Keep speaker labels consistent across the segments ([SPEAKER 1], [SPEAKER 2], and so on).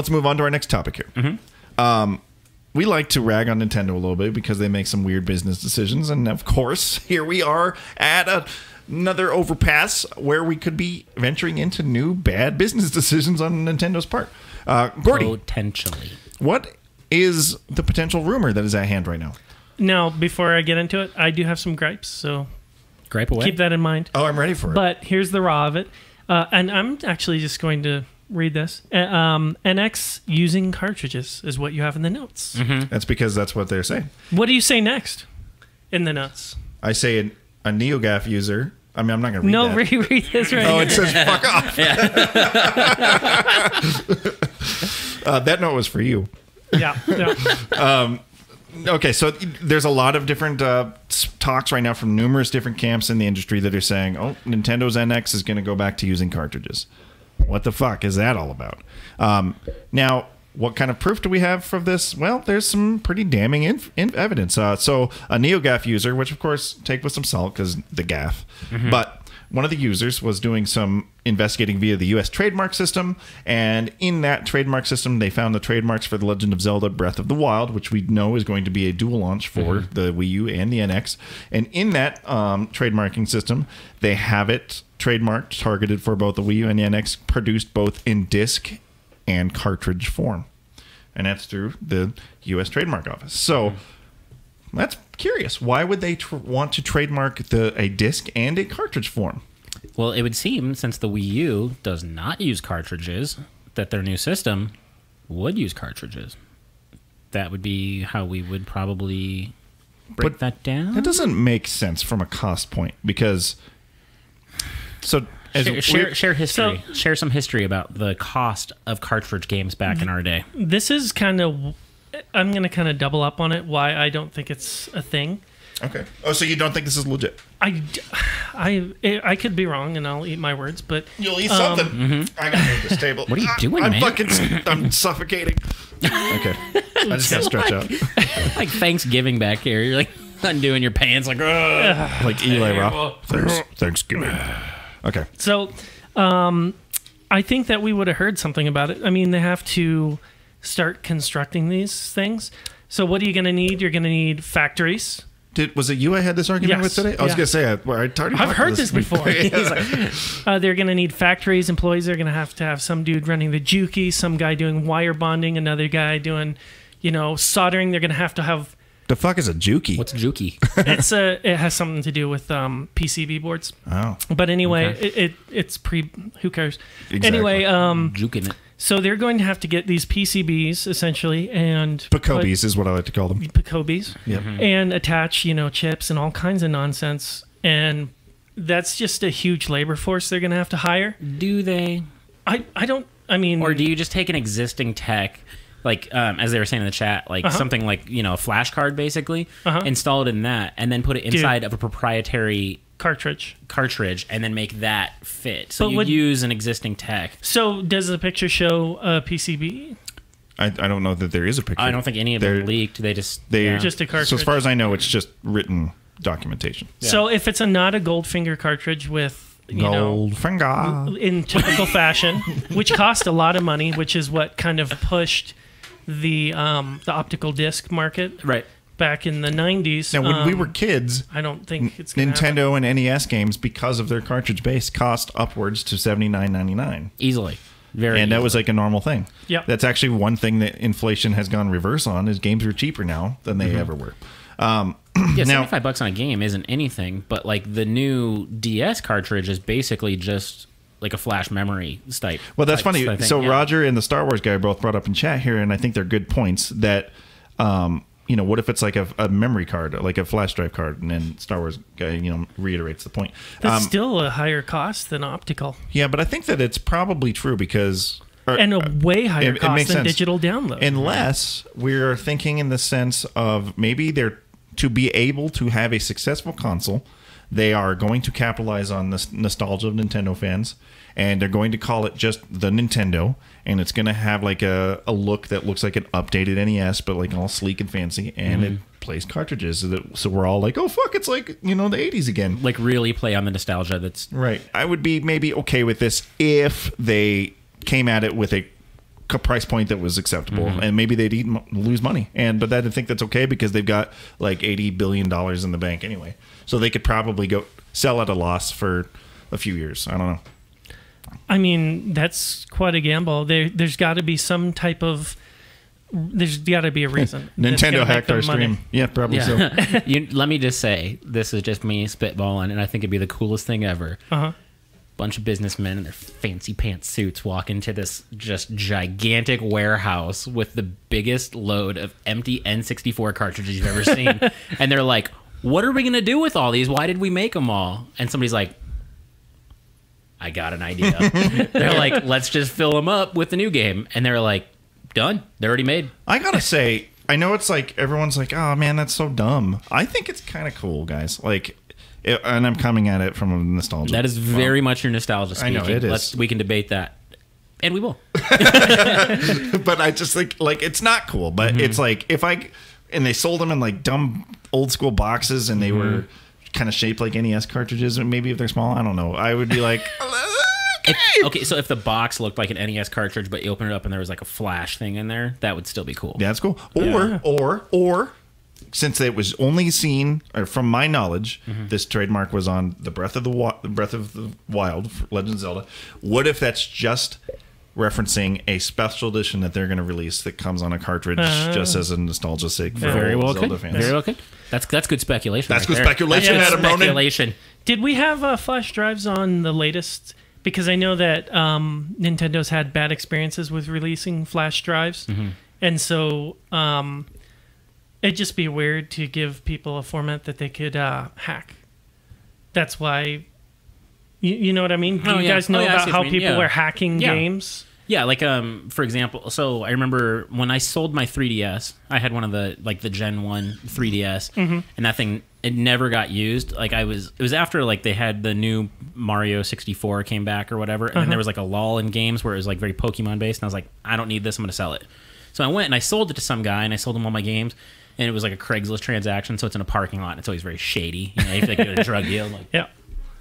[SPEAKER 1] let's move on to our next topic here.
[SPEAKER 2] Mm-hmm.
[SPEAKER 1] Um, we like to rag on Nintendo a little bit because they make some weird business decisions, and of course, here we are at a, another overpass where we could be venturing into new bad business decisions on Nintendo's part. Uh, Gordy,
[SPEAKER 2] Potentially.
[SPEAKER 1] what is the potential rumor that is at hand right now?
[SPEAKER 3] Now, before I get into it, I do have some gripes, so
[SPEAKER 2] Gripe away.
[SPEAKER 3] keep that in mind.
[SPEAKER 1] Oh, I'm ready for it.
[SPEAKER 3] But here's the raw of it, uh, and I'm actually just going to read this. Uh, um, NX using cartridges is what you have in the notes.
[SPEAKER 1] that's because that's what they're saying.
[SPEAKER 3] What do you say next in the notes?
[SPEAKER 1] I say an, a NeoGAF user. I mean, I'm not going to read
[SPEAKER 3] No,
[SPEAKER 1] that.
[SPEAKER 3] reread this right
[SPEAKER 1] Oh,
[SPEAKER 3] here.
[SPEAKER 1] it says fuck off. uh, that note was for you.
[SPEAKER 3] yeah, yeah.
[SPEAKER 1] Okay, so there's a lot of different uh, s- talks right now from numerous different camps in the industry that are saying, "Oh, Nintendo's NX is going to go back to using cartridges." What the fuck is that all about? Um, now, what kind of proof do we have for this? Well, there's some pretty damning inf- in- evidence. Uh, so, a NeoGAF user, which of course take with some salt because the GAF, but one of the users was doing some investigating via the U.S. trademark system, and in that trademark system, they found the trademarks for The Legend of Zelda: Breath of the Wild, which we know is going to be a dual launch for the Wii U and the NX. And in that um, trademarking system, they have it trademarked, targeted for both the Wii U and the NX, produced both in disc and cartridge form, and that's through the U.S. Trademark Office. So. That's curious. Why would they tr- want to trademark the a disc and a cartridge form?
[SPEAKER 2] Well, it would seem since the Wii U does not use cartridges, that their new system would use cartridges. That would be how we would probably break
[SPEAKER 1] But
[SPEAKER 2] that down.
[SPEAKER 1] That doesn't make sense from a cost point because so as
[SPEAKER 2] Share, share, share history. share some history about the cost of cartridge games back in our day.
[SPEAKER 3] this is kind of. I'm going to kind of double up on it. Why I don't think it's a thing.
[SPEAKER 1] okay. Oh, so you don't think this is legit?
[SPEAKER 3] I, I, eh, I could be wrong, and I'll eat my words, but
[SPEAKER 1] You'll eat something. Um, mm-hmm. I gotta move this table.
[SPEAKER 2] What are you doing,
[SPEAKER 1] I'm
[SPEAKER 2] man?
[SPEAKER 1] fucking. I'm suffocating. Okay. I just gotta stretch out
[SPEAKER 2] like Thanksgiving back here. You're like undoing your pants, like, Ugh.
[SPEAKER 1] like Eli Roth. Thanks, Thanksgiving. Okay.
[SPEAKER 3] So, um, I think that we would have heard something about it. I mean, they have to start constructing these things. So, what are you going to need? You're going to need factories.
[SPEAKER 1] Did was it you I had this argument
[SPEAKER 3] Yes.
[SPEAKER 1] with today? I was
[SPEAKER 3] Yeah.
[SPEAKER 1] gonna say I, I already
[SPEAKER 3] I've heard
[SPEAKER 1] to
[SPEAKER 3] this before.
[SPEAKER 1] Yeah.
[SPEAKER 3] Uh, they're going to need factories. Employees are going to have to have some dude running the Juki, some guy doing wire bonding, another guy doing, you know, soldering. They're going to have to have.
[SPEAKER 1] The fuck is a Juki?
[SPEAKER 2] what's Juki?
[SPEAKER 3] It's a. It has something to do with um, PCB boards.
[SPEAKER 1] oh,
[SPEAKER 3] But anyway,
[SPEAKER 2] Okay.
[SPEAKER 3] it, it it's pre. Who cares?
[SPEAKER 1] Exactly.
[SPEAKER 3] Anyway, um,
[SPEAKER 2] Juking it.
[SPEAKER 3] so they're going to have to get these PCBs essentially and put-
[SPEAKER 1] Pacobies is what I like to call them.
[SPEAKER 3] Pacobis,
[SPEAKER 1] Yep.
[SPEAKER 3] and attach you know chips and all kinds of nonsense, and that's just a huge labor force they're going to have to hire.
[SPEAKER 2] Do they?
[SPEAKER 3] I I don't. I mean,
[SPEAKER 2] Or do you just take an existing tech, like um, as they were saying in the chat, like
[SPEAKER 3] Uh-huh.
[SPEAKER 2] something like you know a flashcard basically,
[SPEAKER 3] Uh-huh.
[SPEAKER 2] install it in that, and then put it inside of a proprietary
[SPEAKER 3] cartridge.
[SPEAKER 2] cartridge, and then make that fit. So
[SPEAKER 3] But
[SPEAKER 2] you
[SPEAKER 3] would-
[SPEAKER 2] use an existing tech.
[SPEAKER 3] So does the picture show a PCB?
[SPEAKER 1] I, I don't know that there is a picture.
[SPEAKER 2] I don't think any of
[SPEAKER 1] They're-
[SPEAKER 2] them leaked. They just
[SPEAKER 1] They
[SPEAKER 2] yeah.
[SPEAKER 3] Just a cartridge So
[SPEAKER 1] as far as I know, it's just written documentation.
[SPEAKER 3] So if it's a not a Goldfinger cartridge with you know
[SPEAKER 1] Goldfinger.
[SPEAKER 3] in typical fashion, which cost a lot of money, which is what kind of pushed the um, the optical disc market
[SPEAKER 2] right.
[SPEAKER 3] back in the '90s.
[SPEAKER 1] Now, when we
[SPEAKER 3] Um,
[SPEAKER 1] were kids,
[SPEAKER 3] I don't think it's gonna happen.
[SPEAKER 1] Nintendo and NES games, because of their cartridge base, cost upwards to seventy nine ninety nine,
[SPEAKER 2] Easily, very.
[SPEAKER 1] and that was like a normal thing.
[SPEAKER 3] Yeah,
[SPEAKER 1] That's actually one thing that inflation has gone reverse on is games are cheaper now than they ever were. Um,
[SPEAKER 2] yeah,
[SPEAKER 1] now-
[SPEAKER 2] seventy five bucks on a game isn't anything, but like the new DS cartridge is basically just like a flash memory type.
[SPEAKER 1] Well, that's
[SPEAKER 2] type-
[SPEAKER 1] funny.
[SPEAKER 2] type
[SPEAKER 1] so
[SPEAKER 2] yeah.
[SPEAKER 1] Roger and the Star Wars guy both brought up in chat here, and I think they're good points. That um, you know, what if it's like a, a memory card, like a flash drive card, and then Star Wars guy, you know, reiterates the point.
[SPEAKER 3] That's
[SPEAKER 1] Um,
[SPEAKER 3] still a higher cost than optical,
[SPEAKER 1] yeah, but I think that it's probably true because or-
[SPEAKER 3] and a way higher
[SPEAKER 1] it- it
[SPEAKER 3] cost
[SPEAKER 1] makes
[SPEAKER 3] than
[SPEAKER 1] sense.
[SPEAKER 3] digital download.
[SPEAKER 1] unless we're thinking in the sense of maybe they're to be able to have a successful console they are going to capitalize on this nostalgia of nintendo fans and they're going to call it just the nintendo and it's going to have like a, a look that looks like an updated nes but like all sleek and fancy and it mm-hmm. plays cartridges so, that, so we're all like oh fuck it's like you know the 80s again
[SPEAKER 2] like really play on the nostalgia. That's
[SPEAKER 1] Right. I would be maybe okay with this if they came at it with a price point that was acceptable, and maybe they'd eat, lose money. And but I think that's okay because they've got like eighty billion dollars in the bank anyway, so they could probably go sell at a loss for a few years. I don't know.
[SPEAKER 3] I mean, that's quite a gamble. There, there's got to be some type of. There's got to be a reason.
[SPEAKER 1] Nintendo hacked
[SPEAKER 3] them
[SPEAKER 1] our
[SPEAKER 3] money.
[SPEAKER 1] stream. Yeah, probably so.
[SPEAKER 2] You, let me just say, this is just me spitballing, and I think it'd be the coolest thing ever.
[SPEAKER 3] Uh-huh.
[SPEAKER 2] Bunch of businessmen in their fancy pants suits walk into this just gigantic warehouse with the biggest load of empty N64 cartridges you've ever seen. and they're like, What are we going to do with all these? Why did we make them all? And somebody's like, I got an idea. they're like, Let's just fill them up with the new game. And they're like, Done. They're already made.
[SPEAKER 1] I gotta say, I know it's like everyone's like, "Oh man, that's so dumb." I think it's kind of cool, guys. Like, it, and I'm coming at it from a nostalgia.
[SPEAKER 2] That is very much your nostalgia
[SPEAKER 1] I know, it is.
[SPEAKER 2] Let's, we can debate that. And we will.
[SPEAKER 1] but I just think like it's not cool. But
[SPEAKER 2] Mm-hmm.
[SPEAKER 1] it's like if I and they sold them in like dumb old school boxes, and they
[SPEAKER 2] Mm-hmm.
[SPEAKER 1] were kind of shaped like NES cartridges, and maybe if they're small, I don't know. I would be like, okay.
[SPEAKER 2] Okay, so if the box looked like an NES cartridge, but you open it up and there was like a flash thing in there, that would still be cool.
[SPEAKER 1] Yeah, that's cool. Or or or since it was only seen, or from my knowledge,
[SPEAKER 2] Mm-hmm.
[SPEAKER 1] this trademark was on the Breath of the Wa- the Breath of the Wild, Legend of Zelda. What if that's just referencing a special edition that they're going to release that comes on a cartridge just as a nostalgia sake for
[SPEAKER 2] Very
[SPEAKER 1] old
[SPEAKER 2] well
[SPEAKER 1] Zelda
[SPEAKER 2] could.
[SPEAKER 1] fans?
[SPEAKER 2] Very well could. That's that's good speculation.
[SPEAKER 1] That's
[SPEAKER 2] right
[SPEAKER 1] good
[SPEAKER 2] there.
[SPEAKER 1] speculation,
[SPEAKER 2] That's
[SPEAKER 1] Adam
[SPEAKER 2] Ronin.
[SPEAKER 3] Did we have uh, flash drives on the latest? Because I know that um, Nintendo's had bad experiences with releasing flash drives,
[SPEAKER 2] Mm-hmm.
[SPEAKER 3] and so um, it'd just be weird to give people a format that they could uh, hack. That's why. You, you know what I mean? Do
[SPEAKER 2] Oh,
[SPEAKER 3] you
[SPEAKER 2] yeah.
[SPEAKER 3] guys know
[SPEAKER 2] Oh, yeah,
[SPEAKER 3] about how people
[SPEAKER 2] Yeah.
[SPEAKER 3] were hacking games?
[SPEAKER 2] Yeah, like um, for example, so I remember when I sold my 3DS, I had one of the like the Gen One 3DS,
[SPEAKER 3] Mm-hmm.
[SPEAKER 2] and that thing it never got used. Like I was, it was after like they had the new Mario 64 came back or whatever, and then
[SPEAKER 3] Uh-huh.
[SPEAKER 2] there was like a lull in games where it was like very Pokemon based, and I was like, I don't need this, I'm gonna sell it. So I went and I sold it to some guy, and I sold him all my games. And it was like a Craigslist transaction, so it's in a parking lot. And it's always very shady. You know, you have to get a drug deal. Like,
[SPEAKER 3] Yeah.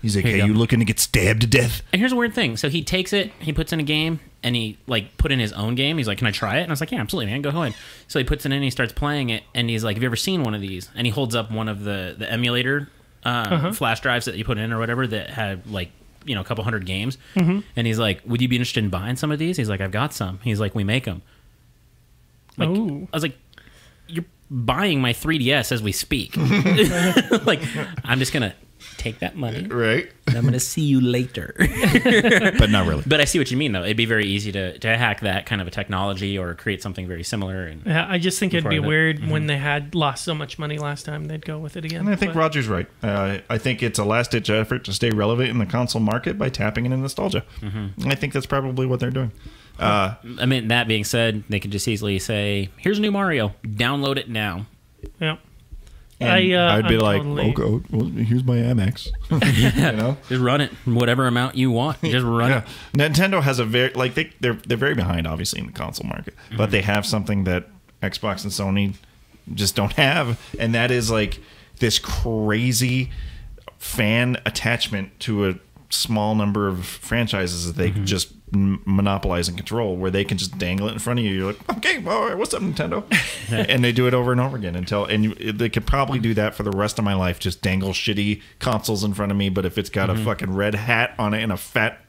[SPEAKER 1] He's like,
[SPEAKER 2] Here you
[SPEAKER 1] "Hey,
[SPEAKER 2] go.
[SPEAKER 1] you looking to get stabbed to death?"
[SPEAKER 2] and here's a weird thing. So he takes it, he puts in a game, and he like put in his own game. He's like, "Can I try it?" And I was like, "Yeah, absolutely, man. Go ahead." So he puts it in, and he starts playing it, and he's like, "Have you ever seen one of these?" And he holds up one of the the emulator uh, flash drives that you put in or whatever that had like you know a couple hundred games. And he's like, "Would you be interested in buying some of these?" He's like, "I've got some." He's like, "We make them." Like,
[SPEAKER 3] Ooh.
[SPEAKER 2] I was like, "You're buying my 3DS as we speak." like, I'm just gonna take that money.
[SPEAKER 1] Right,
[SPEAKER 2] and I'm gonna see you later.
[SPEAKER 1] but not really.
[SPEAKER 2] But I see what you mean, though. It'd be very easy to, to hack that kind of a technology or create something very similar. And
[SPEAKER 3] Yeah, I just think it'd
[SPEAKER 2] Before
[SPEAKER 3] be
[SPEAKER 2] that.
[SPEAKER 3] weird when they had lost so much money last time. They'd go with it again.
[SPEAKER 1] And I think
[SPEAKER 3] but-
[SPEAKER 1] Roger's right. Uh, I think it's a last ditch effort to stay relevant in the console market by tapping into nostalgia. I think that's probably what they're doing. Uh,
[SPEAKER 2] I mean, that being said, they could just easily say, "Here's a new Mario. Download it now."
[SPEAKER 3] Yeah.
[SPEAKER 1] and
[SPEAKER 3] I, uh,
[SPEAKER 1] I'd be
[SPEAKER 3] I'm
[SPEAKER 1] like,
[SPEAKER 3] totally-
[SPEAKER 1] okay, well, here's my Amex. you know?
[SPEAKER 2] Just run it, whatever amount you want. Just run
[SPEAKER 1] Yeah.
[SPEAKER 2] it.
[SPEAKER 1] Nintendo has a very like they they're they're very behind obviously in the console market, but they have something that Xbox and Sony just don't have, and that is like this crazy fan attachment to a small number of franchises that they just m- monopolize and control, where they can just dangle it in front of you. You're like, okay, well, all right, what's up, Nintendo? and they do it over and over again until, and you, they could probably do that for the rest of my life. Just dangle shitty consoles in front of me, but if it's got a fucking red hat on it and a fat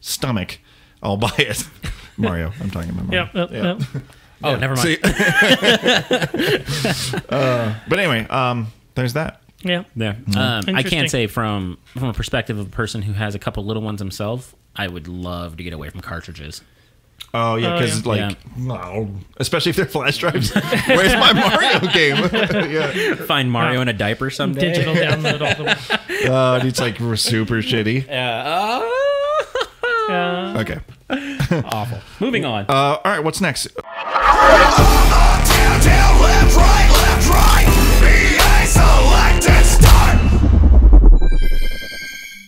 [SPEAKER 1] stomach, I'll buy it. Mario, I'm talking about Mario.
[SPEAKER 3] Yep, yep, yep.
[SPEAKER 2] Oh, never mind.
[SPEAKER 1] Uh, but anyway, um, there's that.
[SPEAKER 3] Yeah.
[SPEAKER 2] Yeah.
[SPEAKER 1] Mm-hmm.
[SPEAKER 2] Um, I can't say from from a perspective of a person who has a couple little ones himself. I would love to get away from cartridges.
[SPEAKER 1] Oh yeah,
[SPEAKER 3] Oh,
[SPEAKER 1] because
[SPEAKER 3] yeah.
[SPEAKER 1] like, no, especially if they're flash drives. Where's my Mario game? yeah,
[SPEAKER 2] Find Mario in a diaper someday.
[SPEAKER 3] Digital download all the way.
[SPEAKER 1] uh, it's like super shitty.
[SPEAKER 2] Uh,
[SPEAKER 3] Uh,
[SPEAKER 1] Okay.
[SPEAKER 2] awful. Moving on.
[SPEAKER 1] Uh, all right, what's next?